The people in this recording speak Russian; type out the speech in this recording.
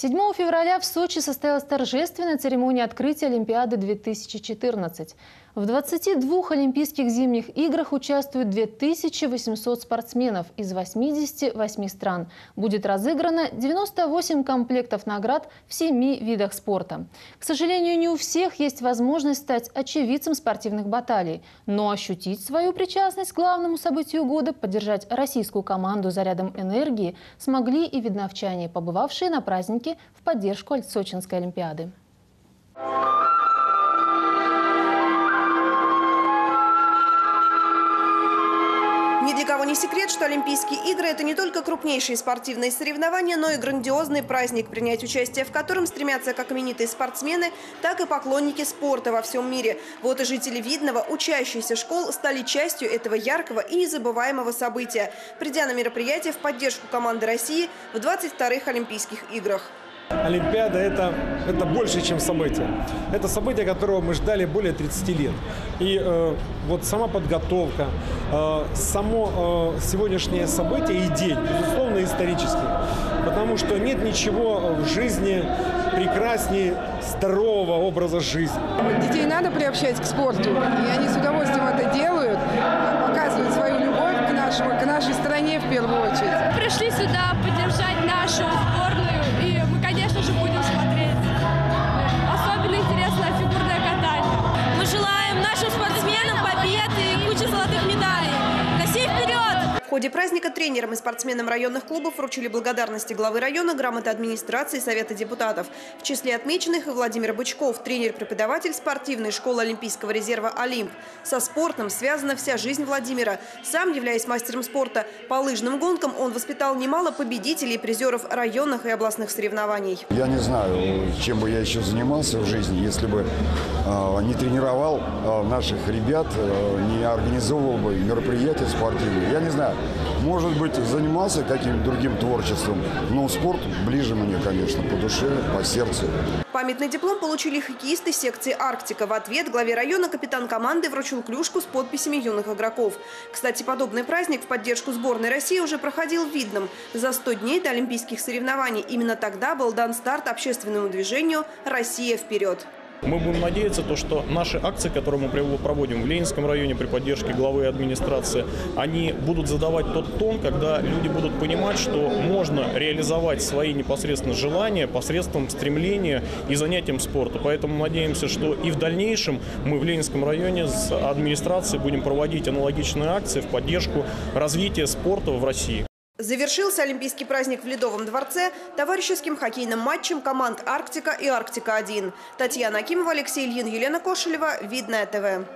7 февраля в Сочи состоялась торжественная церемония открытия Олимпиады 2014. В 22 Олимпийских зимних играх участвуют 2800 спортсменов из 88 стран. Будет разыграно 98 комплектов наград в 7 видах спорта. К сожалению, не у всех есть возможность стать очевидцем спортивных баталий. Но ощутить свою причастность к главному событию года, поддержать российскую команду зарядом энергии смогли и видновчане, побывавшие на празднике в поддержку Сочинской Олимпиады. Ни для кого не секрет, что Олимпийские игры – это не только крупнейшие спортивные соревнования, но и грандиозный праздник, принять участие в котором стремятся как именитые спортсмены, так и поклонники спорта во всем мире. Вот и жители Видного, учащиеся школ, стали частью этого яркого и незабываемого события, придя на мероприятие в поддержку команды России в 22-х Олимпийских играх. Олимпиада это, это больше, чем событие. Это событие, которого мы ждали более 30 лет. И э, вот сама подготовка, э, само э, сегодняшнее событие и день, безусловно, исторический. Потому что нет ничего в жизни прекраснее здорового образа жизни. Детей надо приобщать к спорту, и они с удовольствием ходе праздника тренерам и спортсменам районных клубов вручили благодарности главы района, грамоты администрации и Совета депутатов. В числе отмеченных и Владимир Бычков, тренер-преподаватель спортивной школы Олимпийского резерва «Олимп». Со спортом связана вся жизнь Владимира. Сам, являясь мастером спорта по лыжным гонкам, он воспитал немало победителей и призеров районных и областных соревнований. Я не знаю, чем бы я еще занимался в жизни, если бы э, не тренировал э, наших ребят, э, не организовывал бы мероприятия спортивные. Я не знаю, может быть, занимался каким-то другим творчеством, но спорт ближе мне, конечно, по душе, по сердцу. Памятный диплом получили хоккеисты секции «Арктика». В ответ главе района капитан команды вручил клюшку с подписями юных игроков. Кстати, подобный праздник в поддержку сборной России уже проходил в Видном. За 100 дней до олимпийских соревнований именно тогда был дан старт общественному движению «Россия вперед». Мы будем надеяться, то, что наши акции, которые мы проводим в Ленинском районе при поддержке главы администрации, они будут задавать тот тон, когда люди будут понимать, что можно реализовать свои непосредственно желания посредством стремления и занятием спорта. Поэтому надеемся, что и в дальнейшем мы в Ленинском районе с администрацией будем проводить аналогичные акции в поддержку развития спорта в России. Завершился Олимпийский праздник в Ледовом дворце товарищеским хоккейным матчем команд «Арктика» и «Арктика-1». Татьяна Акимова, Алексей Ильин, Елена Кошелева. Видное ТВ.